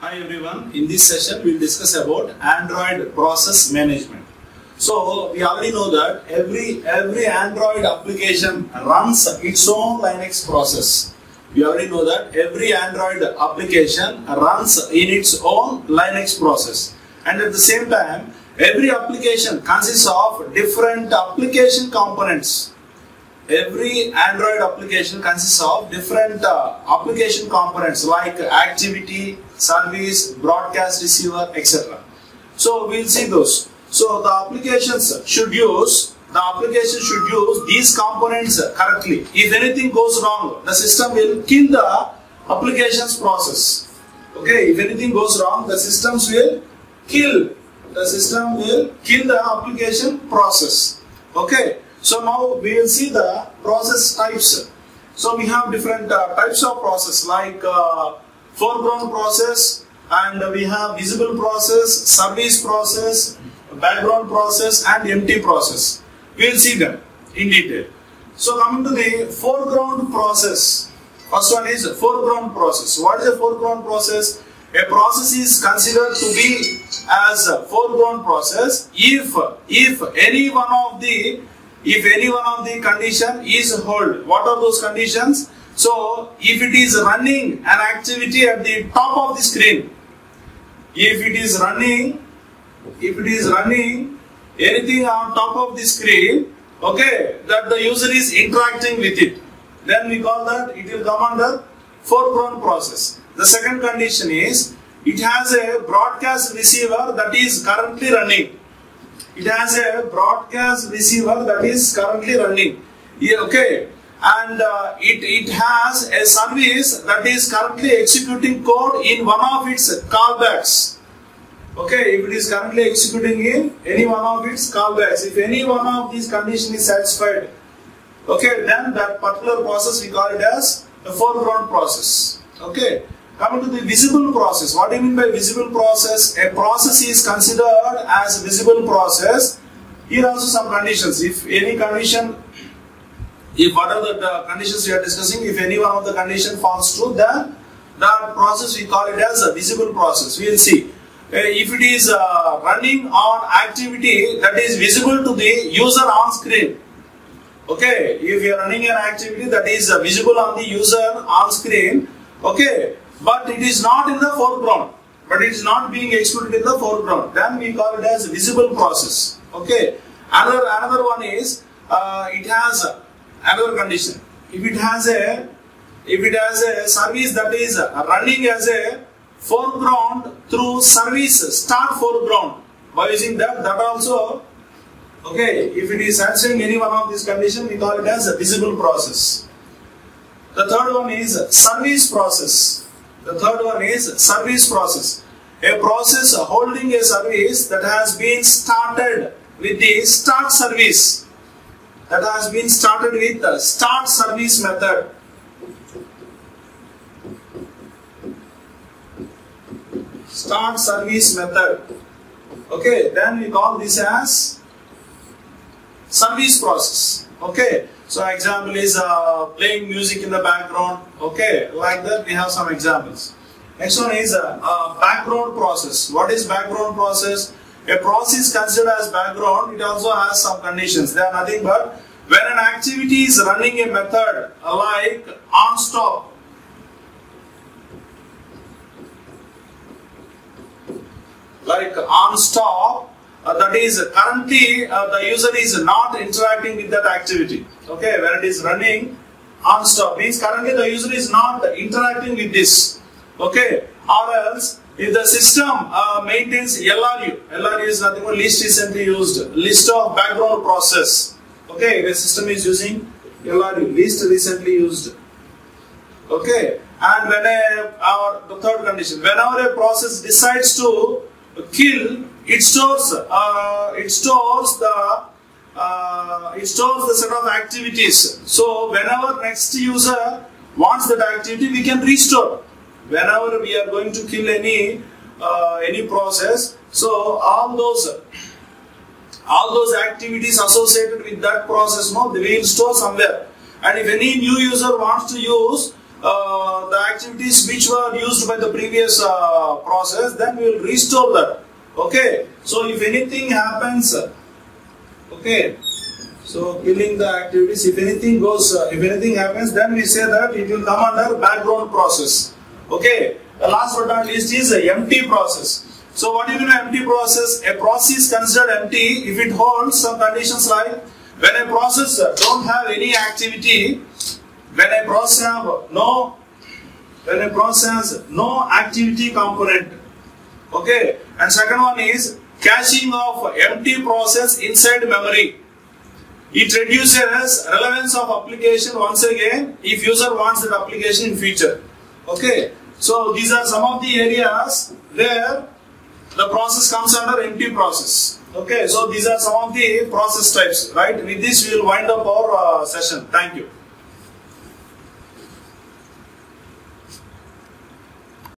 Hi everyone. In this session, we'll discuss about Android process management. So we already know that every every Android application runs its own Linux process. We already know that every Android application runs in its own Linux process, and at the same time, every application consists of different application components every Android application consists of different uh, application components like activity, service, broadcast receiver, etc. So we'll see those. So the applications should use the application should use these components correctly. If anything goes wrong, the system will kill the application's process. Okay, if anything goes wrong, the systems will kill the system will kill the application process. Okay. So now we will see the process types. So we have different uh, types of process like uh, foreground process and we have visible process, service process, background process and empty process. We will see them in detail. So coming to the foreground process. First one is foreground process. What is a foreground process? A process is considered to be as a foreground process if if any one of the if any one of the condition is hold. What are those conditions? So, if it is running an activity at the top of the screen, if it is running, if it is running anything on top of the screen, okay, that the user is interacting with it, then we call that it will come under foreground process. The second condition is it has a broadcast receiver that is currently running it has a broadcast receiver that is currently running. Yeah, okay. And uh, it, it has a service that is currently executing code in one of its callbacks. Okay, if it is currently executing in any one of its callbacks, if any one of these condition is satisfied, okay, then that particular process we call it as a foreground process. Okay. Coming to the visible process. What do you mean by visible process? A process is considered as visible process. Here also some conditions. If any condition, if what are the conditions we are discussing, if any one of the condition falls true, then that process we call it as a visible process. We will see. Uh, if it is uh, running on activity that is visible to the user on screen, okay, if you are running an activity that is uh, visible on the user on screen, okay, but it is not in the foreground. But it is not being executed in the foreground. Then we call it as visible process. Okay? Another another one is uh, it has another condition if it has a if it has a service that is running as a foreground through service start foreground by using that that also okay if it is answering any one of these conditions we call it as a visible process the third one is service process the third one is service process. A process holding a service that has been started with the start service. That has been started with the start service method. Start service method. Okay, then we call this as service process. Okay, so example is uh, playing music in the background. Okay, like that we have some examples. Next one is uh, uh, background process. What is background process? A process considered as background, it also has some conditions. They are nothing but when an activity is running a method like on stop. Like on stop, uh, that is currently uh, the user is not interacting with that activity. Okay, when it is running on stop means currently the user is not interacting with this. Okay, or else if the system uh, maintains LRU, LRU is nothing but least recently used list of background process. Okay, the system is using LRU, least recently used. Okay, and when a, our the third condition, whenever a process decides to kill, it stores uh, it stores the uh, it stores the set of activities. So whenever next user wants that activity, we can restore. Whenever we are going to kill any uh, any process, so all those all those activities associated with that process, no, they will store somewhere. And if any new user wants to use uh, the activities which were used by the previous uh, process, then we will restore that. Okay. So if anything happens, okay. So killing the activities, if anything goes, uh, if anything happens, then we say that it will come under background process. Okay. The last but not least is a empty process. So what do you mean empty process? A process is considered empty if it holds some conditions like when a process don't have any activity, when a process have no, when a process no activity component. Okay. And second one is caching of empty process inside memory. It reduces relevance of application once again if user wants that application in future. Okay. So these are some of the areas where the process comes under empty process. Okay. So these are some of the process types. Right. With this we will wind up our uh, session. Thank you.